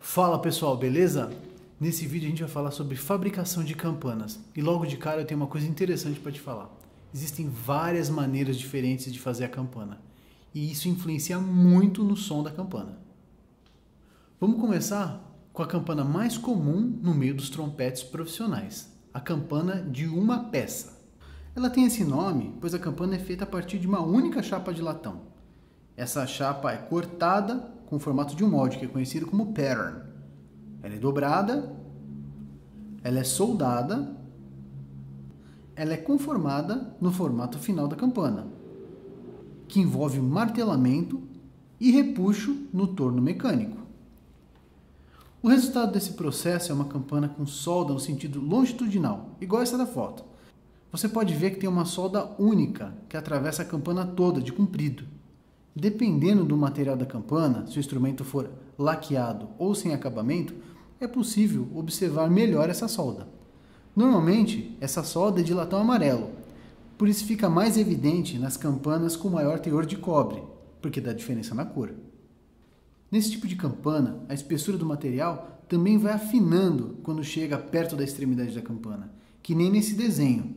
Fala pessoal, beleza? Nesse vídeo a gente vai falar sobre fabricação de campanas. E logo de cara eu tenho uma coisa interessante para te falar. Existem várias maneiras diferentes de fazer a campana. E isso influencia muito no som da campana. Vamos começar com a campana mais comum no meio dos trompetes profissionais, a campana de uma peça. Ela tem esse nome pois a campana é feita a partir de uma única chapa de latão. Essa chapa é cortada com o formato de um molde, que é conhecido como pattern. Ela é dobrada, ela é soldada, ela é conformada no formato final da campana, que envolve martelamento e repuxo no torno mecânico. O resultado desse processo é uma campana com solda no sentido longitudinal, igual essa da foto. Você pode ver que tem uma solda única que atravessa a campana toda de comprido. Dependendo do material da campana, se o instrumento for laqueado ou sem acabamento, é possível observar melhor essa solda. Normalmente, essa solda é de latão amarelo, por isso fica mais evidente nas campanas com maior teor de cobre, porque dá diferença na cor. Nesse tipo de campana, a espessura do material também vai afinando quando chega perto da extremidade da campana, que nem nesse desenho.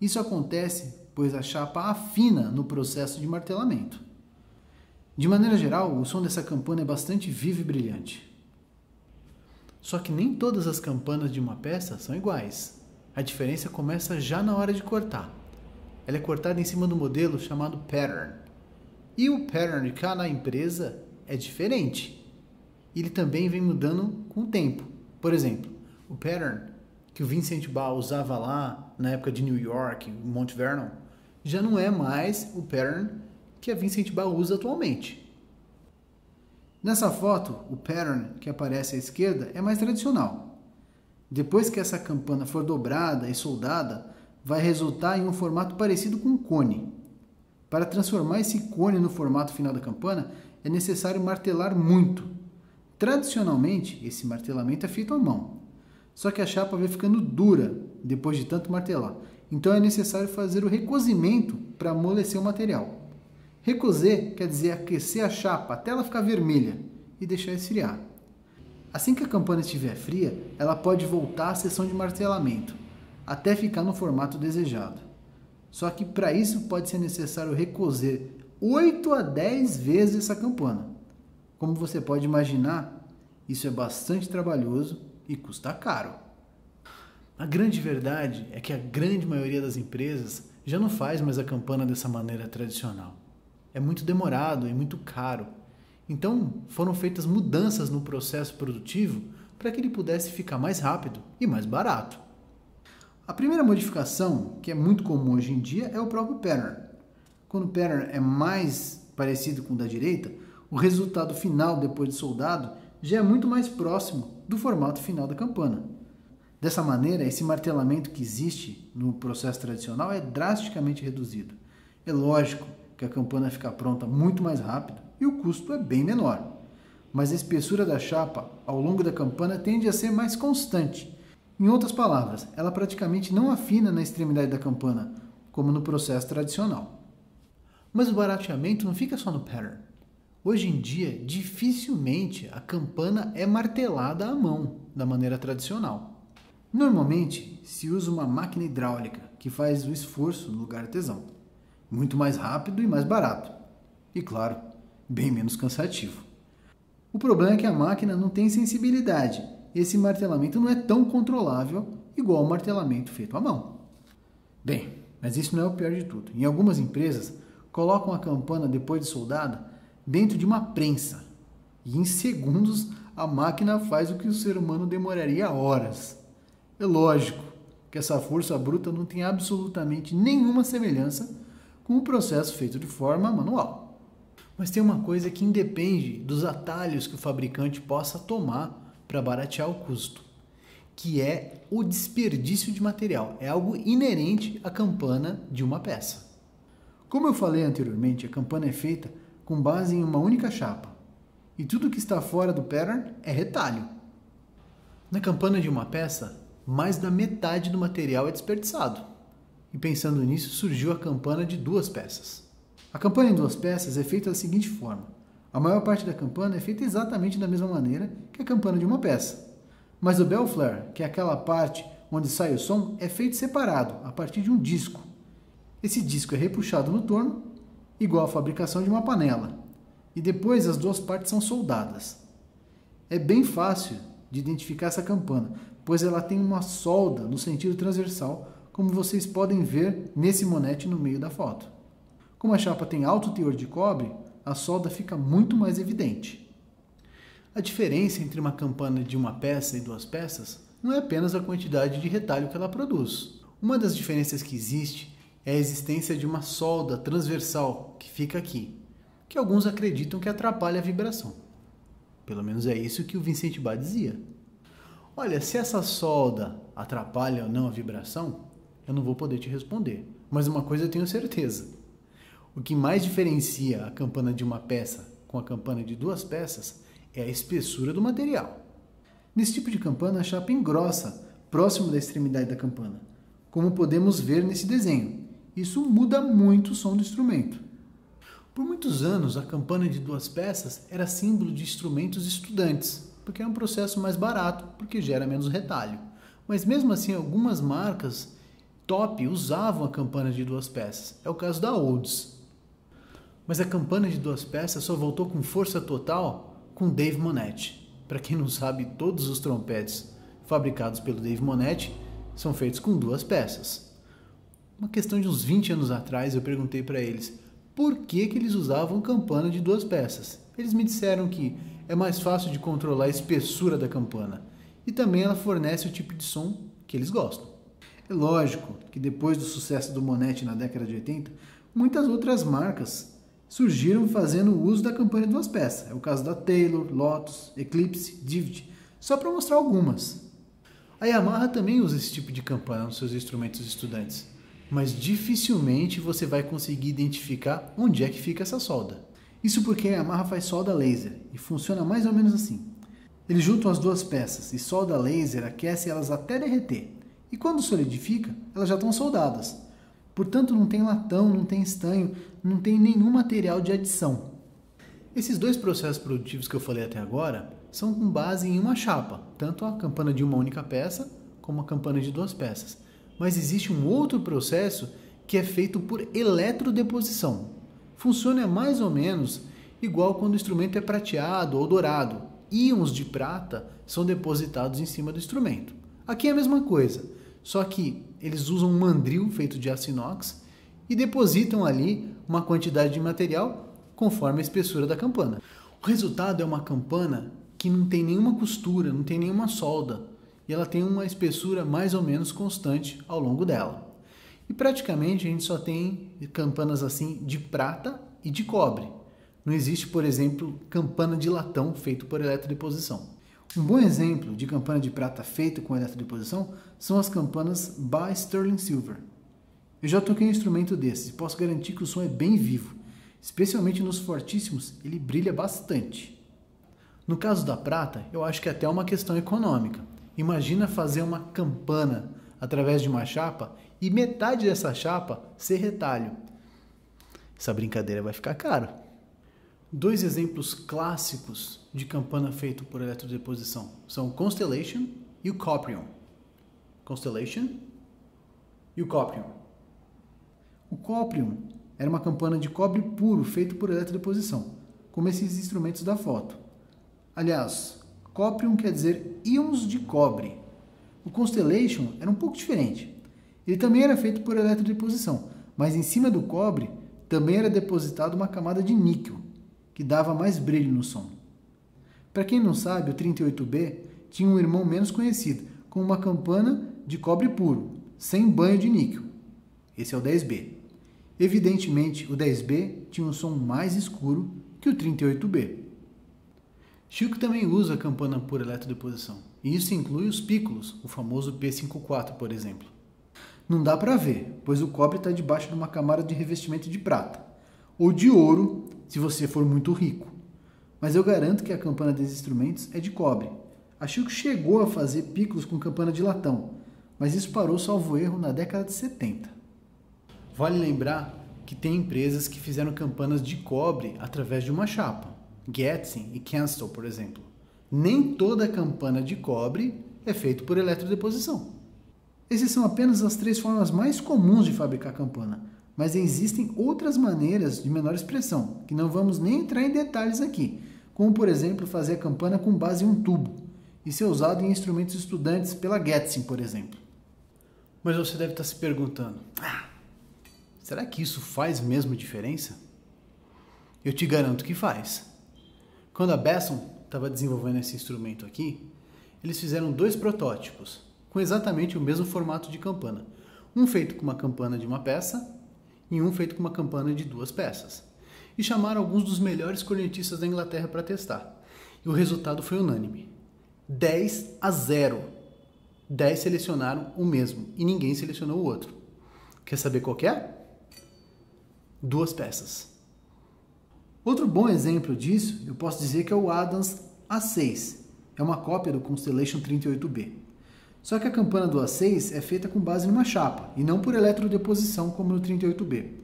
Isso acontece pois a chapa afina no processo de martelamento. De maneira geral, o som dessa campana é bastante vivo e brilhante. Só que nem todas as campanas de uma peça são iguais. A diferença começa já na hora de cortar. Ela é cortada em cima do modelo chamado pattern. E o pattern de cada empresa é diferente. Ele também vem mudando com o tempo. Por exemplo, o pattern que o Vincent Ball usava lá na época de New York, Mount Vernon, já não é mais o pattern que a Vincent Ball usa atualmente. Nessa foto, o pattern que aparece à esquerda é mais tradicional. Depois que essa campana for dobrada e soldada, vai resultar em um formato parecido com um cone. Para transformar esse cone no formato final da campana, é necessário martelar muito. Tradicionalmente, esse martelamento é feito à mão. Só que a chapa vai ficando dura depois de tanto martelar. Então é necessário fazer o recozimento para amolecer o material. Recozer quer dizer aquecer a chapa até ela ficar vermelha e deixar esfriar. Assim que a campana estiver fria, ela pode voltar à sessão de martelamento, até ficar no formato desejado. Só que para isso pode ser necessário recozer 8 a 10 vezes essa campana. Como você pode imaginar, isso é bastante trabalhoso e custa caro. A grande verdade é que a grande maioria das empresas já não faz mais a campana dessa maneira tradicional é muito demorado e muito caro. Então, foram feitas mudanças no processo produtivo para que ele pudesse ficar mais rápido e mais barato. A primeira modificação, que é muito comum hoje em dia, é o próprio pattern. Quando o pattern é mais parecido com o da direita, o resultado final depois de soldado já é muito mais próximo do formato final da campana. Dessa maneira, esse martelamento que existe no processo tradicional é drasticamente reduzido. É lógico que a campana fica pronta muito mais rápido e o custo é bem menor. Mas a espessura da chapa ao longo da campana tende a ser mais constante. Em outras palavras, ela praticamente não afina na extremidade da campana, como no processo tradicional. Mas o barateamento não fica só no pattern. Hoje em dia, dificilmente a campana é martelada à mão, da maneira tradicional. Normalmente, se usa uma máquina hidráulica que faz o esforço no lugar artesão muito mais rápido e mais barato. E claro, bem menos cansativo. O problema é que a máquina não tem sensibilidade. Esse martelamento não é tão controlável igual o martelamento feito à mão. Bem, mas isso não é o pior de tudo. Em algumas empresas, colocam a campana depois de soldada dentro de uma prensa. E em segundos a máquina faz o que o ser humano demoraria horas. É lógico que essa força bruta não tem absolutamente nenhuma semelhança com o processo feito de forma manual. Mas tem uma coisa que independe dos atalhos que o fabricante possa tomar para baratear o custo, que é o desperdício de material. É algo inerente à campana de uma peça. Como eu falei anteriormente, a campana é feita com base em uma única chapa, e tudo que está fora do pattern é retalho. Na campana de uma peça, mais da metade do material é desperdiçado e pensando nisso surgiu a campana de duas peças. A campana em duas peças é feita da seguinte forma: A maior parte da campana é feita exatamente da mesma maneira que a campana de uma peça. Mas o bell flare, que é aquela parte onde sai o som, é feito separado, a partir de um disco. Esse disco é repuxado no torno, igual à fabricação de uma panela, e depois as duas partes são soldadas. É bem fácil de identificar essa campana, pois ela tem uma solda no sentido transversal, como vocês podem ver nesse monete no meio da foto. Como a chapa tem alto teor de cobre, a solda fica muito mais evidente. A diferença entre uma campana de uma peça e duas peças não é apenas a quantidade de retalho que ela produz. Uma das diferenças que existe é a existência de uma solda transversal que fica aqui, que alguns acreditam que atrapalha a vibração. Pelo menos é isso que o Vicente Bá dizia. Olha, se essa solda atrapalha ou não a vibração, eu não vou poder te responder. Mas uma coisa eu tenho certeza: o que mais diferencia a campana de uma peça com a campana de duas peças é a espessura do material. Nesse tipo de campana, a chapa engrossa próximo da extremidade da campana, como podemos ver nesse desenho. Isso muda muito o som do instrumento. Por muitos anos, a campana de duas peças era símbolo de instrumentos estudantes, porque é um processo mais barato, porque gera menos retalho. Mas mesmo assim, algumas marcas top usavam a campana de duas peças. É o caso da Olds, mas a campana de duas peças só voltou com força total com Dave Monetti. Para quem não sabe, todos os trompetes fabricados pelo Dave Monetti são feitos com duas peças. Uma questão de uns 20 anos atrás, eu perguntei para eles por que, que eles usavam campana de duas peças. Eles me disseram que é mais fácil de controlar a espessura da campana e também ela fornece o tipo de som que eles gostam. É lógico que depois do sucesso do Monetti na década de 80, muitas outras marcas surgiram fazendo uso da campanha de duas peças. É o caso da Taylor, Lotus, Eclipse, Divid, só para mostrar algumas. A Yamaha também usa esse tipo de campana nos seus instrumentos estudantes, mas dificilmente você vai conseguir identificar onde é que fica essa solda. Isso porque a Yamaha faz solda laser e funciona mais ou menos assim. Eles juntam as duas peças e solda laser aquece elas até derreter. E quando solidifica, elas já estão soldadas. Portanto, não tem latão, não tem estanho, não tem nenhum material de adição. Esses dois processos produtivos que eu falei até agora são com base em uma chapa, tanto a campana de uma única peça como a campana de duas peças. Mas existe um outro processo que é feito por eletrodeposição. Funciona mais ou menos igual quando o instrumento é prateado ou dourado. Íons de prata são depositados em cima do instrumento. Aqui é a mesma coisa. Só que eles usam um mandril feito de aço inox e depositam ali uma quantidade de material conforme a espessura da campana. O resultado é uma campana que não tem nenhuma costura, não tem nenhuma solda e ela tem uma espessura mais ou menos constante ao longo dela. E praticamente a gente só tem campanas assim de prata e de cobre. Não existe, por exemplo, campana de latão feito por eletrodeposição. Um bom exemplo de campana de prata feita com eletrodeposição são as campanas by Sterling Silver. Eu já toquei um instrumento desses e posso garantir que o som é bem vivo, especialmente nos fortíssimos, ele brilha bastante. No caso da prata, eu acho que é até uma questão econômica. Imagina fazer uma campana através de uma chapa e metade dessa chapa ser retalho. Essa brincadeira vai ficar caro. Dois exemplos clássicos de campana feito por eletrodeposição são o Constellation e o Coprion. Constellation e o Coprion. O Coprion era uma campana de cobre puro feito por eletrodeposição, como esses instrumentos da foto. Aliás, Coprion quer dizer íons de cobre. O Constellation era um pouco diferente. Ele também era feito por eletrodeposição, mas em cima do cobre também era depositado uma camada de níquel que dava mais brilho no som. Para quem não sabe, o 38B tinha um irmão menos conhecido, com uma campana de cobre puro, sem banho de níquel. Esse é o 10B. Evidentemente, o 10B tinha um som mais escuro que o 38B. Chico também usa a campana por eletrodeposição, e isso inclui os pícolos, o famoso P54, por exemplo. Não dá para ver, pois o cobre está debaixo de uma camada de revestimento de prata, ou de ouro, se você for muito rico. Mas eu garanto que a campana desses instrumentos é de cobre. A Chico chegou a fazer picos com campana de latão, mas isso parou, salvo erro, na década de 70. Vale lembrar que tem empresas que fizeram campanas de cobre através de uma chapa. Getzing e Kenstel, por exemplo. Nem toda campana de cobre é feita por eletrodeposição. Essas são apenas as três formas mais comuns de fabricar campana, mas existem outras maneiras de menor expressão, que não vamos nem entrar em detalhes aqui, como por exemplo fazer a campana com base em um tubo e ser usado em instrumentos estudantes pela Getzing, por exemplo. Mas você deve estar se perguntando: ah, será que isso faz mesmo diferença? Eu te garanto que faz. Quando a Besson estava desenvolvendo esse instrumento aqui, eles fizeram dois protótipos com exatamente o mesmo formato de campana. Um feito com uma campana de uma peça e um feito com uma campana de duas peças. E chamaram alguns dos melhores cornetistas da Inglaterra para testar. E o resultado foi unânime. 10 a 0. 10 selecionaram o mesmo e ninguém selecionou o outro. Quer saber qual que é? Duas peças. Outro bom exemplo disso, eu posso dizer que é o Adams A6. É uma cópia do Constellation 38B. Só que a campana do A6 é feita com base numa chapa e não por eletrodeposição como no 38B.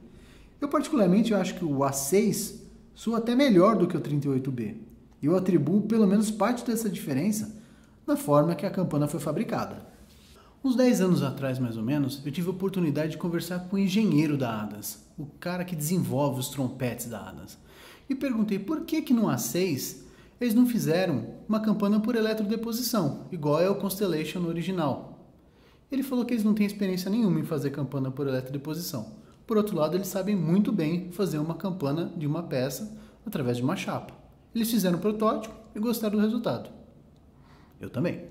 Eu particularmente acho que o A6 soa até melhor do que o 38B. E eu atribuo pelo menos parte dessa diferença na forma que a campana foi fabricada. Uns 10 anos atrás, mais ou menos, eu tive a oportunidade de conversar com o engenheiro da Adams, o cara que desenvolve os trompetes da Adams e perguntei por que que no A6 eles não fizeram uma campana por eletrodeposição, igual é o Constellation original. Ele falou que eles não têm experiência nenhuma em fazer campana por eletrodeposição. Por outro lado, eles sabem muito bem fazer uma campana de uma peça através de uma chapa. Eles fizeram o protótipo e gostaram do resultado. Eu também.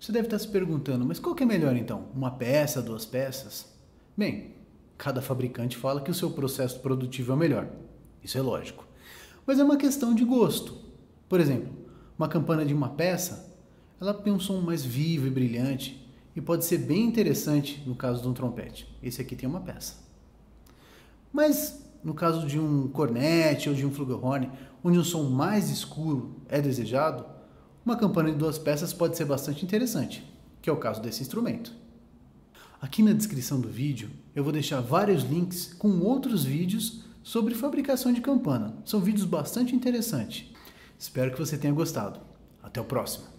Você deve estar se perguntando, mas qual que é melhor então? Uma peça, duas peças? Bem, cada fabricante fala que o seu processo produtivo é o melhor. Isso é lógico mas é uma questão de gosto. Por exemplo, uma campana de uma peça, ela tem um som mais vivo e brilhante e pode ser bem interessante no caso de um trompete. Esse aqui tem uma peça. Mas no caso de um cornete ou de um flugelhorn, onde um som mais escuro é desejado, uma campana de duas peças pode ser bastante interessante, que é o caso desse instrumento. Aqui na descrição do vídeo eu vou deixar vários links com outros vídeos sobre fabricação de campana. São vídeos bastante interessantes. Espero que você tenha gostado. Até o próximo.